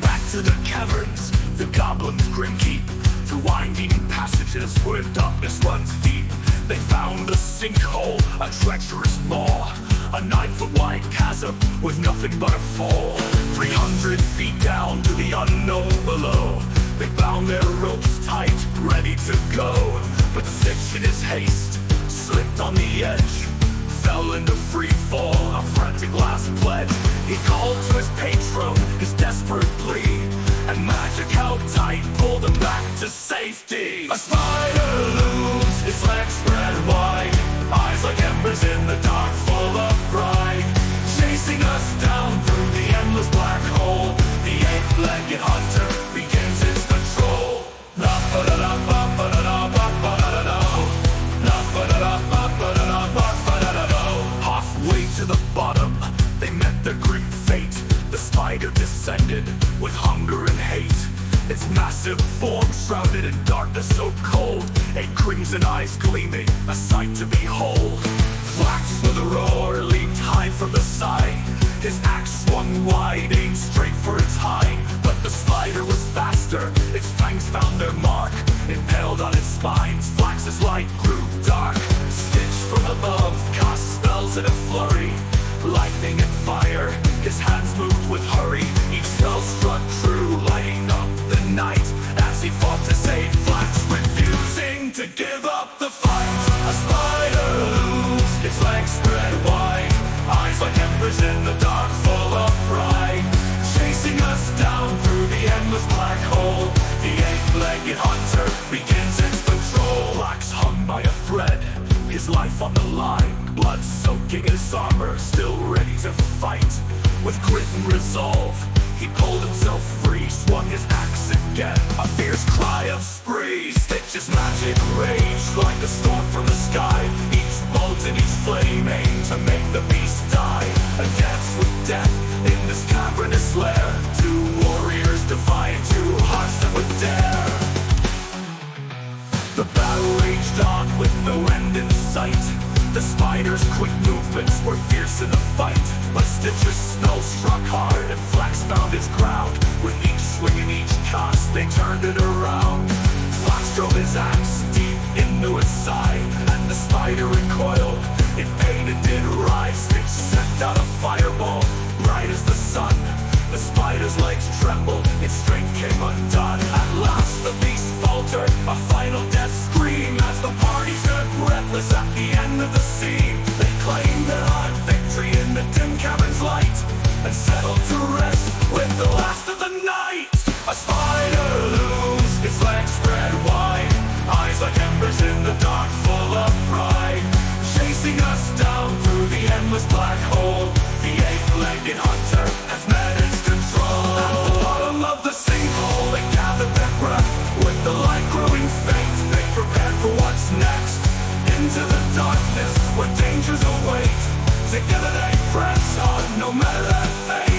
Back to the caverns, the goblins grim keep. Through winding passages where darkness runs deep. They found a sinkhole, a treacherous maw. A nine-foot wide chasm with nothing but a fall. Three hundred feet down to the unknown Bound their ropes tight, ready to go. But Stitch in his haste slipped on the edge Fell into free fall, a frantic last pledge He called to his patron, his desperate plea. And magic held tight, pulled him back to safety. A spider looms, its legs spread wide Eyes like embers in the dark, Its massive form shrouded in darkness so cold. Eight crimson eyes gleaming, a sight to behold. Flax with a roar leaped high from the side. His axe swung wide, aimed straight for its hide. But the spider was faster, its fangs found their mark. Impaled on its spines, Flax's light grew dark. Stitch from above, cast spells in a flurry. Lightning and fire, his hands moved with hurry. Each spell struck legs spread wide. Eyes like embers in the dark, full of pride. Chasing us down through the endless black hole. The eight-legged hunter begins his patrol. Flax hung by a thread, his life on the line. Blood soaking his armor, still ready to fight. With grit and resolve, he pulled himself free, swung his axe again. A fierce cry of spree, Stitch's magic rage like a storm from the sky. Bolt each flame aim to make the beast die. A dance with death in this cavernous lair. Two warriors defying two hearts that would dare. The battle raged on with no end in sight. The spider's quick movements were fierce in the fight. But Stitcher's spell struck hard and Flax found his ground. With each swing and each cast, they turned it around. Flax drove his axe deep into its side, the spider. In pain it did nameless black hole. The eight-legged hunter has met its control. At the bottom of the sinkhole They gather their breath. With the light growing faint They prepare for what's next. Into the darkness where dangers await. Together they press on no matter their fate.